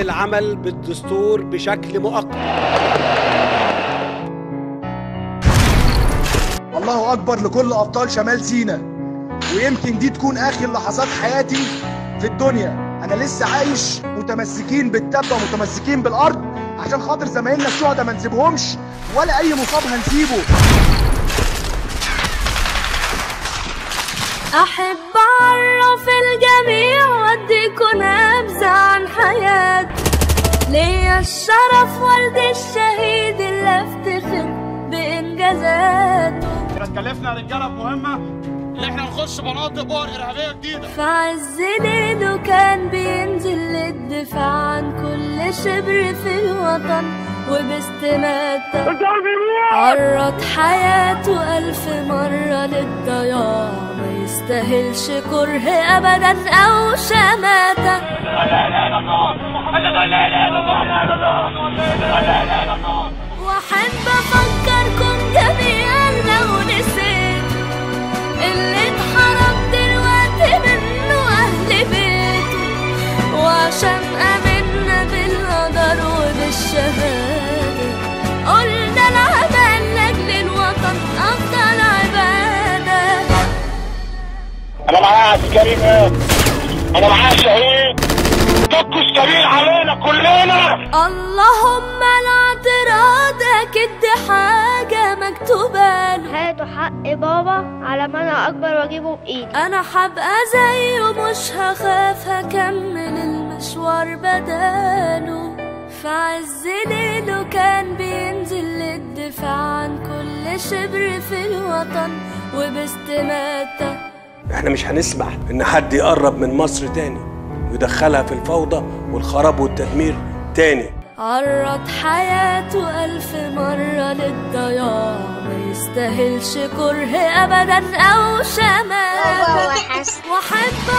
العمل بالدستور بشكل مؤقت. الله أكبر لكل أبطال شمال سينا ويمكن دي تكون آخر لحظات حياتي في الدنيا. أنا لسه عايش متمسكين بالتبة ومتمسكين بالأرض عشان خاطر زمايلنا الشهداء ما نسيبهمش ولا أي مصاب هنسيبه. أحب أعرف الجميع وأديكوا نبذة عن حياتي. الشرف والدي الشهيد اللي أفتخر بإنجازاته اتكلفنا رجاله بمهمه ان إحنا نخش مناطق بؤر ارهابيه جديده في عز ليله كان بينزل للدفاع عن كل شبر في الوطن وباستماتة عرض حياته ألف مرة للضياع ما يستاهلش كره أبدا أو شماتة معايا أنا معايا شهيد. طقس كبير علينا كلنا. اللهم الاعتراض أكيد دي حاجة مكتوبة له هاتوا حق بابا على ما أنا أكبر وأجيبه بإيدي. أنا هبقى زيه مش هخاف هكمل المشوار بداله. في عز ليله كان بينزل للدفاع عن كل شبر في الوطن. وباستماتة إحنا مش هنسمح ان حد يقرب من مصر تاني ويدخلها في الفوضى والخراب والتدمير تاني. عرض حياته ألف مرة للضياع ما يستاهلش كره أبدا أو وحسن وأحب